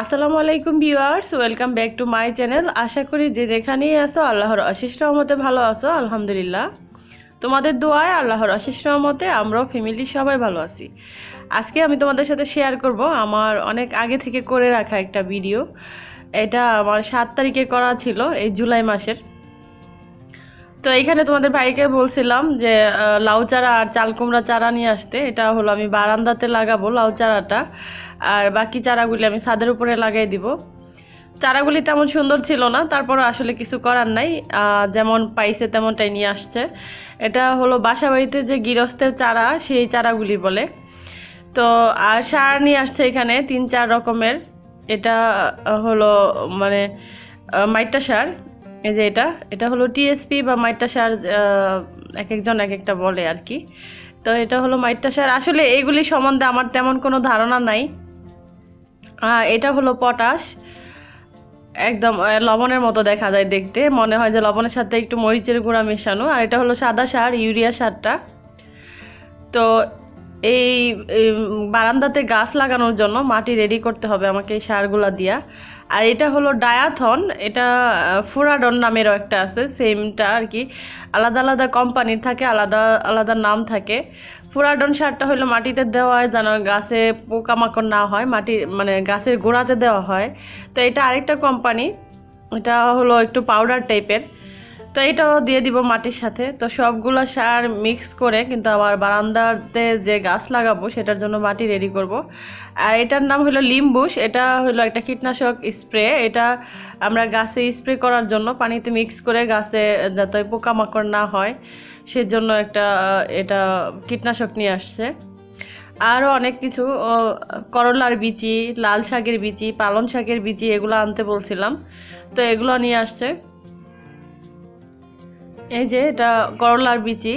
আসসালামু আলাইকুম viewers, welcome back to my channel. আশা করি যে যেখানেই আছো, আল্লাহর অশেষ রহমতে ভালো আছো, আলহামদুলিল্লাহ। তোমাদের দোয়ায় আল্লাহর অশেষ রহমতে আমরাও ফ্যামিলি সবাই ভালো আছি। আজকে আমি তোমাদের সাথে শেয়ার করব আমার অনেক আগে থেকে করে রাখা একটা ভিডিও এটা আমার সাত তারিখে করা ছিল, এই জুলাই মাসের। তো এইখানে তোমাদের ভাইকে বলছিলাম যে লাউ চারা আর চাল কুমড়া চারা নিয়ে আসতে। এটা হলো আমি বারান্দাতে লাগাবো লাউ চারাটা। আর বাকি চারাগুলি আমি ছাদের উপরে লাগাই দিব। চারাগুলি তেমন সুন্দর ছিল না, তারপর আসলে কিছু করার নাই। যেমন পাইছে তেমনটাই নিয়ে আসছে। এটা হলো বাসা বাড়িতে যে গৃহস্থের চারা, সেই চারাগুলি বলে। তো, আর সার নিয়ে আসছে এখানে তিন চার রকমের। এটা হলো মানে মাইটা সার, এই যে এটা। এটা হলো টিএসপি বা মাইটা সার এক একজন এক একটা বলে আর কি। তো, এটা হলো মাইটা সার। আসলে এইগুলি সম্বন্ধে আমার তেমন কোনো ধারণা নাই। এটা হলো পটাশ। একদম লবণের মতো দেখা যায় দেখতে। মনে হয় যে লবণের সাথে একটু মরিচের গুঁড়া মেশানো। আর এটা হলো সাদা সার, ইউরিয়া সারটা। তো এই বারান্দাতে গাছ লাগানোর জন্য মাটি রেডি করতে হবে আমাকে এই সারগুলা দিয়া। আর এটা হলো ডায়াথন। এটা ফুরাডন নামেরও একটা আছে। সেমটা আর কি। আলাদা আলাদা কোম্পানির থাকে, আলাদা আলাদা নাম থাকে। ফুরাডন সারটা হলো মাটিতে দেওয়া হয় যেন গাছে পোকামাকড় না হয়, মাটি মানে গাছের গোড়াতে দেওয়া হয়। তো এটা আরেকটা কোম্পানি এটা হলো একটু পাউডার টাইপের তো এটাও দিয়ে দিব মাটির সাথে। তো সবগুলো সার মিক্স করে কিন্তু আমার বারান্দাতে যে গাছ লাগাবো সেটার জন্য মাটি রেডি করব। আর এটার নাম হলো লিম্বুস এটা হলো একটা কীটনাশক স্প্রে এটা আমরা গাছে স্প্রে করার জন্য পানিতে মিক্স করে গাছে যাতে পোকামাকড় না হয়। সেজন্য একটা এটা কীটনাশক নিয়ে আসছে। আরও অনেক কিছু করলার বিচি, লাল শাকের বিচি পালন শাকের বিচি, এগুলো আনতে বলছিলাম। তো এগুলো নিয়ে আসছে। এই যে এটা করলার বিচি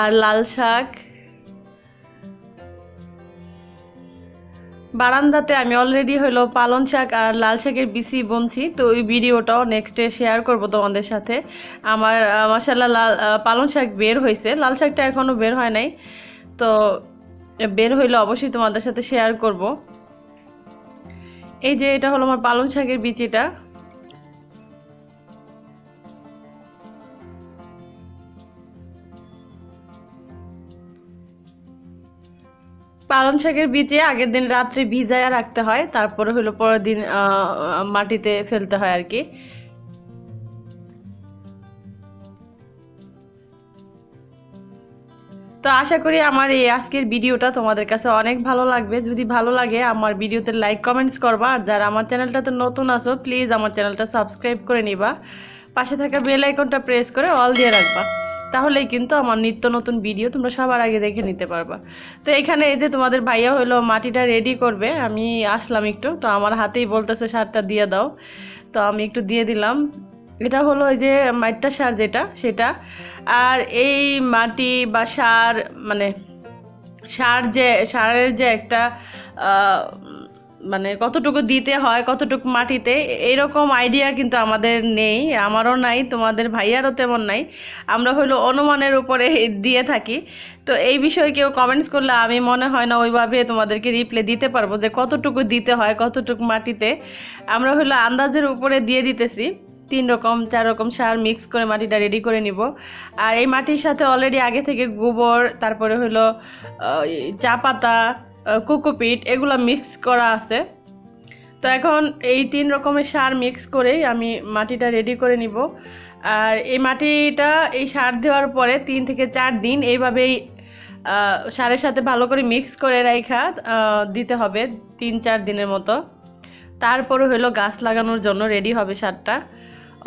আর লাল শাক। বারান্দাতে আমি অলরেডি হলো পালন শাক আর লাল শাকের বিচি বুনছি, তো ওই ভিডিওটাও নেক্সটে শেয়ার করব তোমাদের সাথে। আমার মাসাল্লাহ লাল পালন পালং শাক বের হয়েছে। লাল শাকটা এখনও বের হয় নাই। তো বের হইলে অবশ্যই তোমাদের সাথে শেয়ার করব। এই যে এটা হলো আমার পালন শাকের বিচিটা। পালং শাকের বীজে আগের দিন রাত্রে ভিজায়া রাখতে হয়, তারপরে হলো পরের দিন মাটিতে ফেলতে হয় আর কি। তো আশা করি আমার এই আজকের ভিডিওটা তোমাদের কাছে অনেক ভালো লাগবে। যদি ভালো লাগে, আমার ভিডিওতে লাইক কমেন্টস করবা। আর যারা আমার চ্যানেলটাতে নতুন আসো প্লিজ আমার চ্যানেলটা সাবস্ক্রাইব করে নিবা। পাশে থাকা বেল আইকনটা প্রেস করে অল দিয়ে রাখবা। তাহলেই কিন্তু আমার নিত্য নতুন ভিডিও তোমরা সবার আগে দেখে নিতে পারবা। তো এখানে এই যে তোমাদের ভাইয়া হলো, মাটিটা রেডি করবে, আমি আসলাম একটু। তো আমার হাতেই বলতেছে, সারটা দিয়ে দাও। তো আমি একটু দিয়ে দিলাম। এটা হলো এই যে মাটিটা সার যেটা, সেটা। আর এই মাটি বা সার মানে সার যে, সারের যে একটা মানে কতটুকু দিতে হয়, কতটুকু মাটিতে, এরকম আইডিয়া কিন্তু আমাদের নেই, আমারও নাই, তোমাদের ভাইয়ারও তেমন নাই। আমরা হলো অনুমানের উপরে দিয়ে থাকি। তো এই বিষয়ে কেউ কমেন্টস করলে আমি মনে হয় না ওইভাবে তোমাদেরকে রিপ্লাই দিতে পারব যে কতটুকু দিতে হয়, কতটুকু মাটিতে। আমরা হলো আন্দাজের উপরে দিয়ে দিতেছি। তিন রকম, চার রকম সার মিক্স করে মাটিটা রেডি করে নিব। আর এই মাটির সাথে অলরেডি আগে থেকে গোবর, তারপরে হলো চা পাতা কোকোপিট, এগুলো মিক্স করা আছে। তো এখন এই তিন রকমের সার মিক্স করেই আমি মাটিটা রেডি করে নিব। আর এই মাটিটা এই সার দেওয়ার পরে তিন থেকে চার দিন এইভাবেই সারের সাথে ভালো করে মিক্স করে রাইখা দিতে হবে তিন চার দিনের মতো। তারপরে হলো গাছ লাগানোর জন্য রেডি হবে সারটা।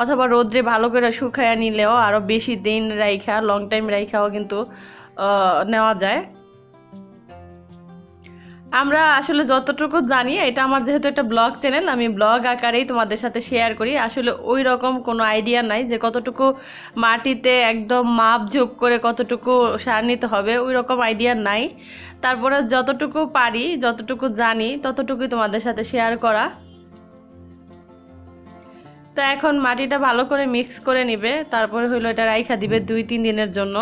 অথবা রোদ্রে ভালো করে শুকায়া নিলেও আরও বেশি দিন রাইখা লং টাইম রাইখাও কিন্তু নেওয়া যায়। আমরা আসলে যতটুকু জানি, এটা আমার যেহেতু একটা ব্লগ চ্যানেল আমি ব্লগ আকারেই তোমাদের সাথে শেয়ার করি। আসলে ওই রকম কোনো আইডিয়া নাই যে কতটুকু মাটিতে একদম মাপ ঝোপ করে কতটুকু সার নিতে হবে, ওই রকম আইডিয়া নাই। তারপরে যতটুকু পারি, যতটুকু জানি, ততটুকুই তোমাদের সাথে শেয়ার করা। তো এখন মাটিটা ভালো করে মিক্স করে নিবে, তারপরে হইল এটা রাইখা দিবে দুই, তিন দিনের জন্য।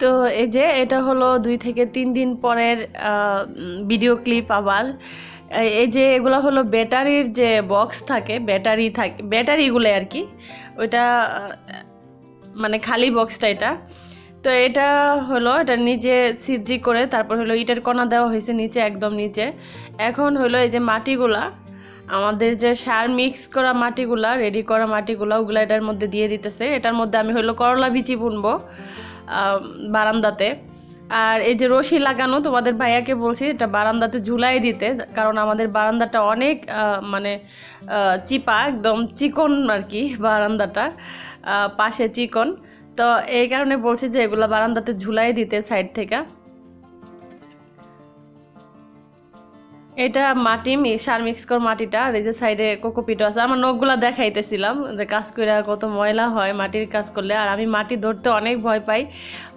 তো এই যে এটা হলো দুই থেকে তিন দিন পরের ভিডিও ক্লিপ আবার। এই- যে এগুলো হলো ব্যাটারির যে বক্স থাকে, ব্যাটারি থাকে, ব্যাটারিগুলো আর কি, ওইটা মানে খালি বক্সটা এটা। তো এটা হলো, এটা নিচে ছিদ্রি করে তারপর হলো ইটের কণা দেওয়া হয়েছে নিচে, একদম নিচে। এখন হলো এই যে মাটিগুলা, আমাদের যে সার মিক্স করা মাটিগুলা রেডি করা মাটিগুলা, ওগুলা এটার মধ্যে দিয়ে দিতেছে। এটার মধ্যে আমি হলো করলা বিচি বুনবো। বারান্দাতে। আর এই যে রশি লাগানো, তোমাদের ভাইয়াকে বলছি, এটা বারান্দাতে ঝুলাই দিতে, কারণ আমাদের বারান্দাটা অনেক মানে চিপা, একদম চিকন আর কি বারান্দাটা পাশে চিকন। তো এই কারণে বলছি যে এগুলো বারান্দাতে ঝুলাই দিতে সাইড থেকে। এটা মাটি সার মিক্স কর মাটিটা, আর এই যে সাইডে কোকোপিটো আছে। আমার নখগুলা দেখাইতেছিলাম, যে কাজ করে কত ময়লা হয় মাটির কাজ করলে। আর আমি মাটি ধরতে অনেক ভয় পাই।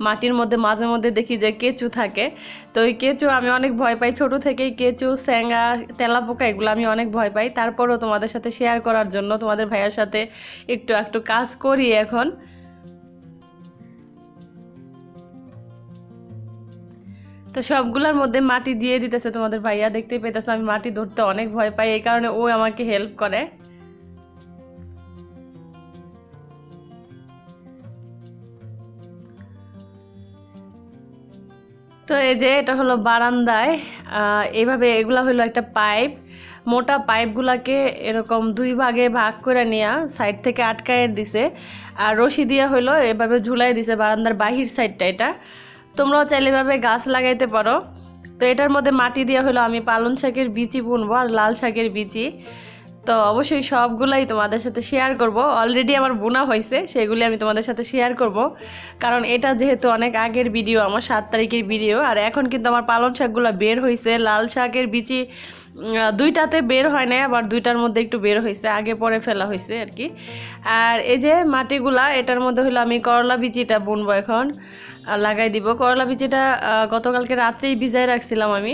মাটির মধ্যে মাঝে মধ্যে দেখি যে কেঁচু থাকে। তো ওই কেঁচু আমি অনেক ভয় পাই। ছোট থেকেই কেঁচু স্যাঙ্গা তেলাপোকা এগুলো আমি অনেক ভয় পাই। তারপরও তোমাদের সাথে শেয়ার করার জন্য তোমাদের ভাইয়ার সাথে একটু একটু কাজ করি এখন। তো সবগুলোর মধ্যে মাটি দিয়ে দিতেছে তোমাদের ভাইয়া, দেখতেই পেতেছে আমি মাটি ধরতে অনেক ভয় পাই, এই কারণে ও আমাকে হেল্প করে। তো এই যে এটা হলো বারান্দায় এইভাবে এগুলা হলো একটা পাইপ। মোটা পাইপগুলাকে এরকম দুই ভাগে ভাগ করে নিয়ে, সাইড থেকে আটকায় দিছে। আর রশি দিয়ে হলো এভাবে ঝুলাই দিছে বারান্দার বাহির সাইডটা এটা। তোমরাও চাইলে এভাবে গাছ লাগাইতে পারো। তো এটার মধ্যে মাটি দিয়ে হলো আমি পালন শাকের বিচি বুনবো আর লাল শাকের বিচি। তো অবশ্যই সবগুলাই তোমাদের সাথে শেয়ার করব। অলরেডি আমার বোনা হয়েছে, সেগুলি আমি তোমাদের সাথে শেয়ার করব। কারণ এটা যেহেতু অনেক আগের ভিডিও আমার সাত তারিখের ভিডিও আর এখন কিন্তু আমার পালন শাকগুলো বের হয়েছে। লাল শাকের বিচি দুইটাতে বের হয় না আবার দুইটার মধ্যে একটু বের হয়েছে, আগে পরে ফেলা হয়েছে আর কি। আর এই যে মাটিগুলা, এটার মধ্যে হলো আমি করলা বিচিটা বুনবো এখন। লাগাই দিব। করলা বিচিটা গতকালকে রাত্রেই ভিজাই রাখছিলাম আমি।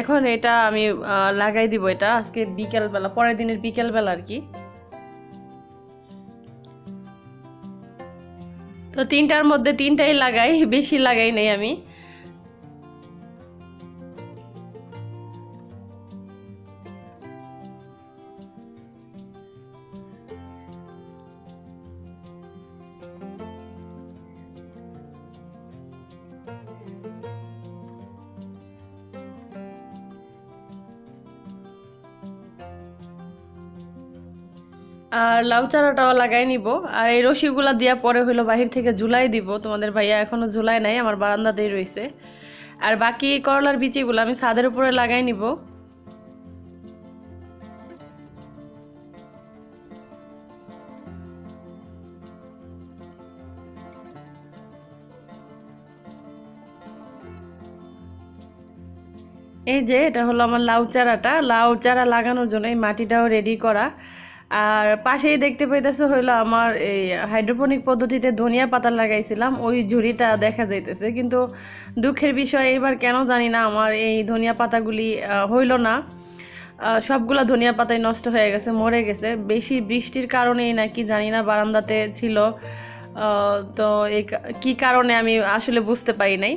এখন এটা আমি লাগাই দিব এটা। আজকে বিকেলবেলা, পরের দিনের বিকেলবেলা আর কি। তো তিনটার মধ্যে তিনটাই লাগাই, বেশি লাগাই নেই আমি। আর লাউ চারাটাও লাগাই নিব। আর এই রশিগুলা দিয়া পরে হইল বাহির থেকে ঝুলাই দিব। তোমাদের ভাইয়া এখনও ঝুলাই নাই, আমার বারান্দাতেই রয়েছে আর বাকি করলার বিচিগুলো আমি ছাদের উপরে লাগাই নিব। এই যে, এটা হলো আমার লাউ চারাটা। লাউ চারা লাগানোর জন্য এই মাটিটাও রেডি করা। আর পাশেই দেখতে পাইতেছে হইল আমার এই হাইড্রোপনিক পদ্ধতিতে ধনিয়া পাতা লাগাইছিলাম, ওই ঝুড়িটা দেখা যাইতেছে। কিন্তু দুঃখের বিষয় এবার কেন জানি না আমার এই ধনিয়া পাতাগুলি হইল না। সবগুলা ধনিয়া পাতাই নষ্ট হয়ে গেছে, মরে গেছে। বেশি বৃষ্টির কারণেই নাকি জানি না বারান্দাতে ছিল। তো এই কি কারণে আমি আসলে বুঝতে পারি নাই।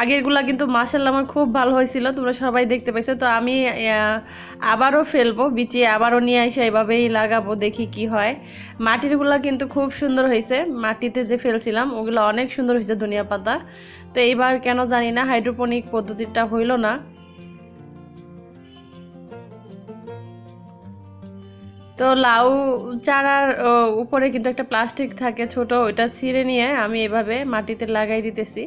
আগেরগুলা কিন্তু মাসাল্লাহ আমার খুব ভালো হয়েছিল, তোমরা সবাই দেখতে পাইছো। তো আমি আবারও ফেলব, বিচিয়ে আবারও নিয়ে এসে এভাবেই লাগাবো, দেখি কি হয়। মাটিরগুলা কিন্তু খুব সুন্দর হয়েছে, মাটিতে যে ফেলছিলাম, ওগুলো অনেক সুন্দর হয়েছে ধনিয়া পাতা। তো এইবার কেন জানি না, হাইড্রোপনিক পদ্ধতিটা হইল না। তো লাউ চারার উপরে কিন্তু একটা প্লাস্টিক থাকে ছোট, ওইটা ছিঁড়ে নিয়ে আমি এভাবে মাটিতে লাগাই দিতেছি।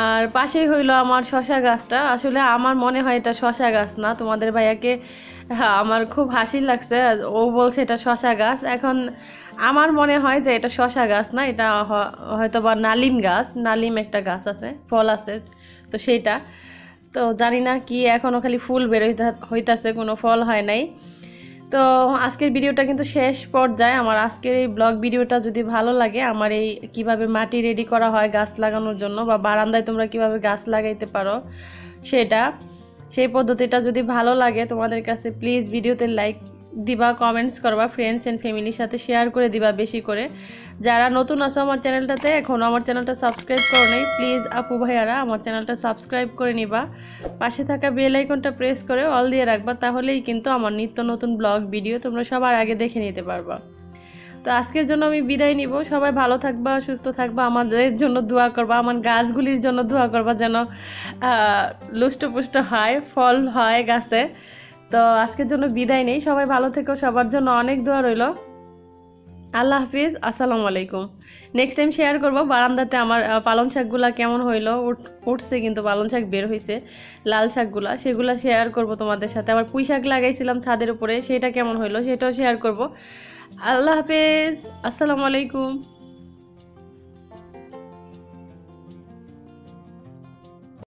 আর পাশেই হইল আমার শশা গাছটা। আসলে আমার মনে হয় এটা শশা গাছ না। তোমাদের ভাইয়াকে হ্যাঁ, আমার খুব হাসি লাগছে। ও বলছে এটা শশা গাছ। এখন আমার মনে হয় যে এটা শশা গাছ না এটা হয়তো বা নালিম গাছ। নালিম একটা গাছ আছে ফল আছে তো সেইটা। তো জানি না কি এখনও খালি ফুল বের হইতাছে কোনো ফল হয় নাই। তো আজকের ভিডিওটা কিন্তু শেষ পর্যায়ে। আমার আজকের এই ব্লগ ভিডিওটা যদি ভালো লাগে, আমার এই কীভাবে মাটি রেডি করা হয় গাছ লাগানোর জন্য বা বারান্দায় তোমরা কীভাবে গাছ লাগাইতে পারো সেটা, সেই পদ্ধতিটা যদি ভালো লাগে তোমাদের কাছে প্লিজ ভিডিওতে লাইক দিবা কমেন্টস করবা ফ্রেন্ডস অ্যান্ড ফ্যামিলির সাথে শেয়ার করে দিবা বেশি করে। যারা নতুন আছো আমার চ্যানেলটাতে এখনও আমার চ্যানেলটা সাবস্ক্রাইব করো নেই প্লিজ আপু ভাইয়ারা আমার চ্যানেলটা সাবস্ক্রাইব করে নিবা। পাশে থাকা বেল আইকনটা প্রেস করে অল দিয়ে রাখবা, তাহলেই কিন্তু আমার নিত্য নতুন ব্লগ ভিডিও তোমরা সবার আগে দেখে নিতে পারবা। তো আজকের জন্য আমি বিদায় নিব। সবাই ভালো থাকবা, সুস্থ থাকবা, আমাদের জন্য দোয়া করবা, আমার গাছগুলির জন্য দোয়া করবা যেন লুষ্টপুষ্ট হয়, ফল হয় গাছে। তো আজকের জন্য বিদায় নেই। সবাই ভালো থেকো, সবার জন্য অনেক দোয়া রইল। আল্লাহ হাফিজ, আসসালামু আলাইকুম। নেক্সট টাইম শেয়ার করব বারান্দাতে আমার পালং শাকগুলা কেমন হইল। উঠ- উঠছে কিন্তু পালং শাক বের হয়েছে লাল শাকগুলা। সেগুলা শেয়ার করব তোমাদের সাথে। আবার পুঁই শাক লাগাইছিলাম ছাদের উপরে, সেটা কেমন হইল সেটাও শেয়ার করব। আল্লাহ হাফেজ, আসসালামু আলাইকুম।